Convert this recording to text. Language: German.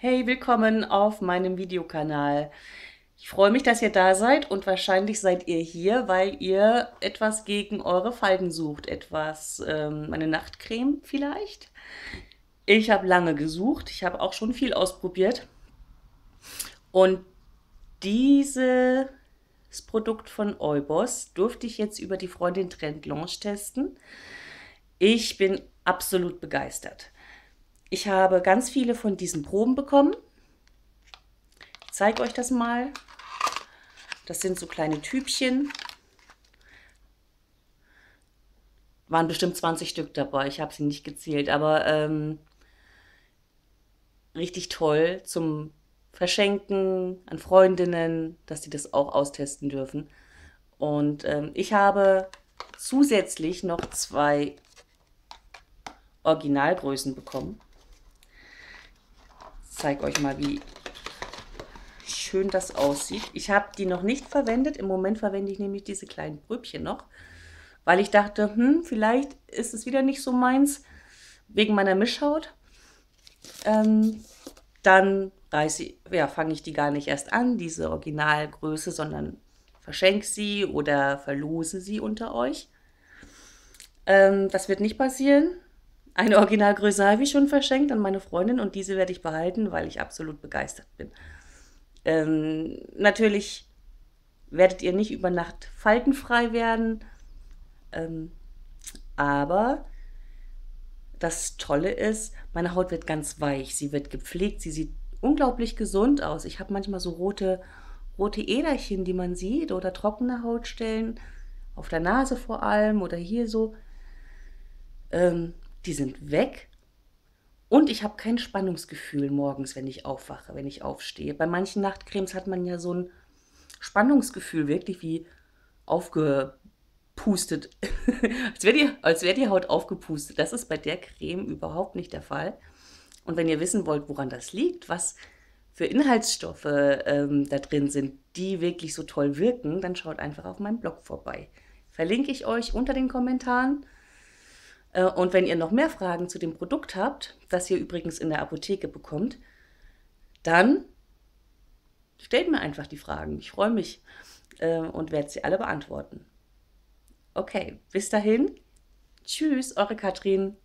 Hey, willkommen auf meinem Videokanal. Ich freue mich, dass ihr da seid und wahrscheinlich seid ihr hier, weil ihr etwas gegen eure Falten sucht. Etwas, ähm, eine Nachtcreme vielleicht. Ich habe lange gesucht, ich habe auch schon viel ausprobiert. Und dieses Produkt von Eubos durfte ich jetzt über die Freundin Trend Launch testen. Ich bin absolut begeistert. Ich habe ganz viele von diesen Proben bekommen. Ich zeige euch das mal. Das sind so kleine Typchen. Waren bestimmt 20 Stück dabei. Ich habe sie nicht gezählt, aber ähm, richtig toll zum Verschenken an Freundinnen, dass sie das auch austesten dürfen. Und ähm, ich habe zusätzlich noch zwei Originalgrößen bekommen zeige euch mal, wie schön das aussieht. Ich habe die noch nicht verwendet. Im Moment verwende ich nämlich diese kleinen Brübchen noch, weil ich dachte, hm, vielleicht ist es wieder nicht so meins, wegen meiner Mischhaut. Ähm, dann ja, fange ich die gar nicht erst an, diese Originalgröße, sondern verschenke sie oder verlose sie unter euch. Ähm, das wird nicht passieren. Eine Originalgröße habe ich schon verschenkt an meine Freundin und diese werde ich behalten, weil ich absolut begeistert bin. Ähm, natürlich werdet ihr nicht über Nacht faltenfrei werden, ähm, aber das Tolle ist, meine Haut wird ganz weich, sie wird gepflegt, sie sieht unglaublich gesund aus. Ich habe manchmal so rote, rote Äderchen, die man sieht, oder trockene Hautstellen, auf der Nase vor allem oder hier so. Ähm, die sind weg und ich habe kein Spannungsgefühl morgens, wenn ich aufwache, wenn ich aufstehe. Bei manchen Nachtcremes hat man ja so ein Spannungsgefühl, wirklich wie aufgepustet. als wäre die, wär die Haut aufgepustet. Das ist bei der Creme überhaupt nicht der Fall. Und wenn ihr wissen wollt, woran das liegt, was für Inhaltsstoffe ähm, da drin sind, die wirklich so toll wirken, dann schaut einfach auf meinem Blog vorbei. Verlinke ich euch unter den Kommentaren. Äh, und wenn ihr noch mehr Fragen zu dem Produkt habt, das ihr übrigens in der Apotheke bekommt, dann stellt mir einfach die Fragen. Ich freue mich äh, und werde sie alle beantworten. Okay, bis dahin. Tschüss, eure Katrin.